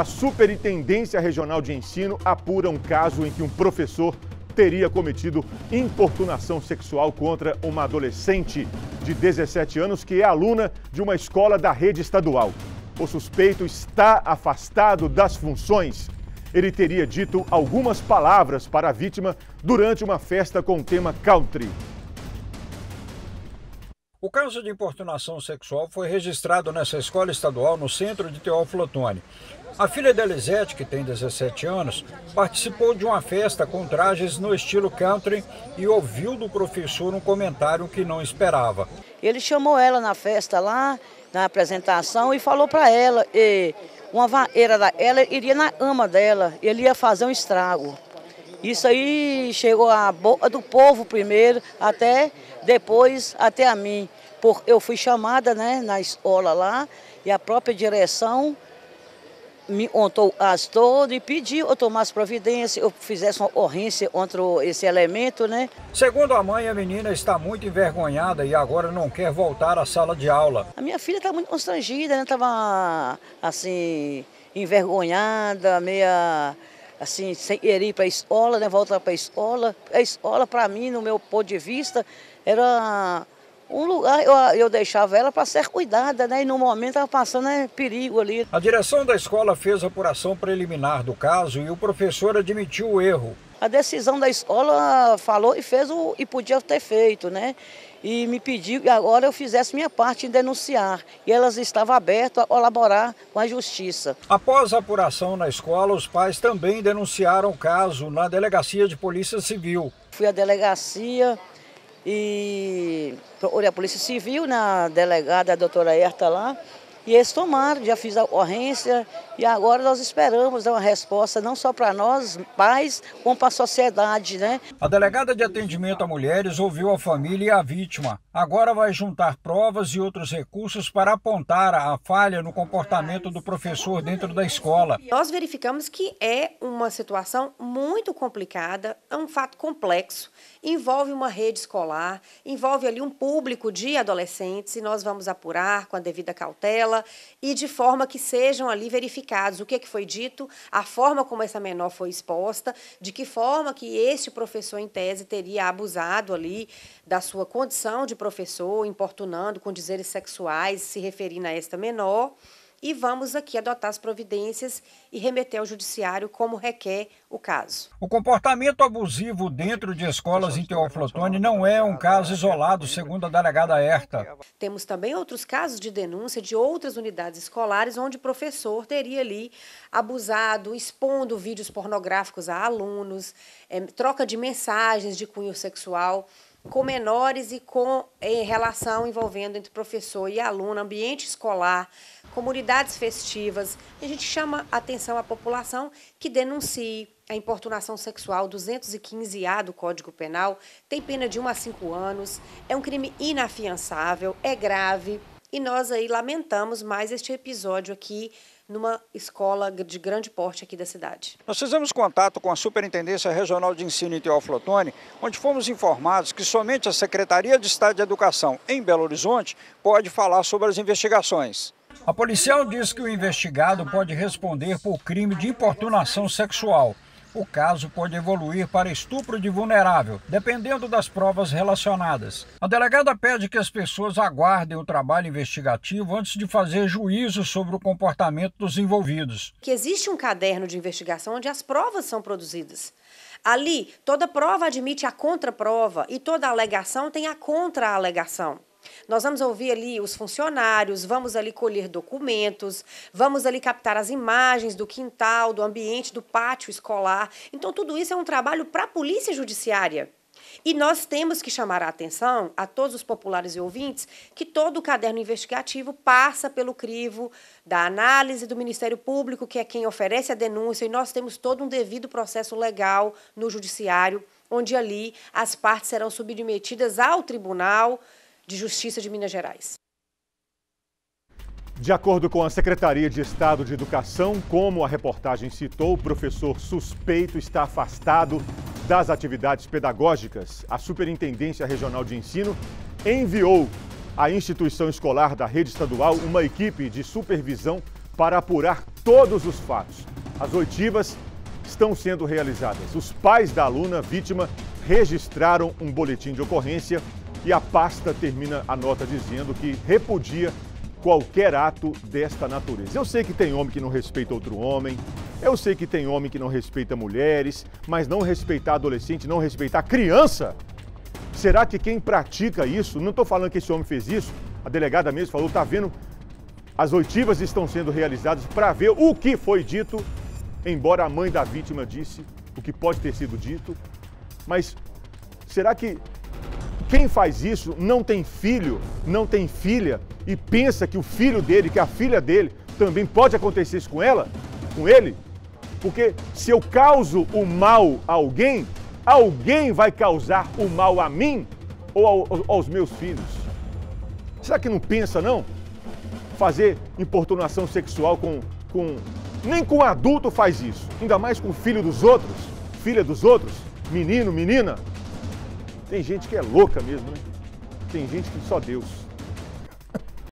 A Superintendência Regional de Ensino apura um caso em que um professor teria cometido importunação sexual contra uma adolescente de 17 anos que é aluna de uma escola da rede estadual. O suspeito está afastado das funções. Ele teria dito algumas palavras para a vítima durante uma festa com o tema country. O caso de importunação sexual foi registrado nessa escola estadual no centro de Teófilo Otoni. A filha de Elisete, que tem 17 anos, participou de uma festa com trajes no estilo country e ouviu do professor um comentário que não esperava. Ele chamou ela na festa lá, na apresentação, e falou para ela, e uma vaeira da ela iria na ama dela, ele ia fazer um estrago. Isso aí chegou à boca do povo primeiro, até depois até a mim. Por, eu fui chamada né, na escola lá e a própria direção me ontou as todas e pediu eu tomasse providência, eu fizesse uma ocorrência contra esse elemento, né? Segundo a mãe, a menina está muito envergonhada e agora não quer voltar à sala de aula. A minha filha está muito constrangida, né? Estava assim, envergonhada, meia assim, sem ir para a escola, né? Voltar para a escola. A escola, para mim, no meu ponto de vista, era um lugar, eu, eu deixava ela para ser cuidada, né? E no momento estava passando né, perigo ali. A direção da escola fez a apuração preliminar do caso e o professor admitiu o erro. A decisão da escola falou e fez o e podia ter feito, né? E me pediu que agora eu fizesse minha parte em denunciar. E elas estavam abertas a colaborar com a justiça. Após a apuração na escola, os pais também denunciaram o caso na delegacia de polícia civil. Fui à delegacia, e procurei a Polícia Civil, na delegada, a doutora Herta lá, e eles tomaram, já fiz a ocorrência e agora nós esperamos uma resposta não só para nós, pais, como para a sociedade, né? A delegada de atendimento a mulheres ouviu a família e a vítima. Agora vai juntar provas e outros recursos para apontar a falha no comportamento do professor dentro da escola. Nós verificamos que é uma situação muito complicada, é um fato complexo, envolve uma rede escolar, envolve ali um público de adolescentes e nós vamos apurar com a devida cautela e de forma que sejam ali verificados o que, que foi dito, a forma como essa menor foi exposta, de que forma que este professor, em tese, teria abusado ali da sua condição de professor, importunando com dizeres sexuais, se referindo a esta menor e vamos aqui adotar as providências e remeter ao judiciário como requer o caso. O comportamento abusivo dentro de escolas em Teófilo Otoni não é um caso isolado, segundo a delegada Herta. Temos também outros casos de denúncia de outras unidades escolares onde o professor teria ali abusado, expondo vídeos pornográficos a alunos, é, troca de mensagens de cunho sexual com menores e com em relação envolvendo entre professor e aluno, ambiente escolar, comunidades festivas. A gente chama atenção à população que denuncie a importunação sexual 215A do Código Penal, tem pena de 1 a 5 anos, é um crime inafiançável, é grave, e nós aí lamentamos mais este episódio aqui numa escola de grande porte aqui da cidade. Nós fizemos contato com a Superintendência Regional de Ensino em Teófilo Otoni, onde fomos informados que somente a Secretaria de Estado de Educação em Belo Horizonte pode falar sobre as investigações. A policial diz que o investigado pode responder por crime de importunação sexual o caso pode evoluir para estupro de vulnerável, dependendo das provas relacionadas. A delegada pede que as pessoas aguardem o trabalho investigativo antes de fazer juízo sobre o comportamento dos envolvidos. Que existe um caderno de investigação onde as provas são produzidas. Ali, toda prova admite a contraprova e toda alegação tem a contra-alegação. Nós vamos ouvir ali os funcionários, vamos ali colher documentos, vamos ali captar as imagens do quintal, do ambiente, do pátio escolar. Então, tudo isso é um trabalho para a Polícia Judiciária. E nós temos que chamar a atenção a todos os populares e ouvintes que todo o caderno investigativo passa pelo crivo da análise do Ministério Público, que é quem oferece a denúncia, e nós temos todo um devido processo legal no Judiciário, onde ali as partes serão submetidas ao tribunal de Justiça de Minas Gerais. De acordo com a Secretaria de Estado de Educação, como a reportagem citou, o professor suspeito está afastado das atividades pedagógicas. A Superintendência Regional de Ensino enviou à instituição escolar da rede estadual uma equipe de supervisão para apurar todos os fatos. As oitivas estão sendo realizadas. Os pais da aluna vítima registraram um boletim de ocorrência e a pasta termina a nota dizendo que repudia qualquer ato desta natureza. Eu sei que tem homem que não respeita outro homem, eu sei que tem homem que não respeita mulheres, mas não respeitar adolescente, não respeitar criança. Será que quem pratica isso, não estou falando que esse homem fez isso, a delegada mesmo falou, está vendo, as oitivas estão sendo realizadas para ver o que foi dito, embora a mãe da vítima disse o que pode ter sido dito, mas será que quem faz isso não tem filho, não tem filha e pensa que o filho dele, que a filha dele, também pode acontecer isso com ela, com ele? Porque se eu causo o mal a alguém, alguém vai causar o mal a mim ou ao, aos meus filhos. Será que não pensa não? Fazer importunação sexual com, com. Nem com adulto faz isso, ainda mais com filho dos outros, filha dos outros, menino, menina. Tem gente que é louca mesmo, né? Tem gente que só Deus.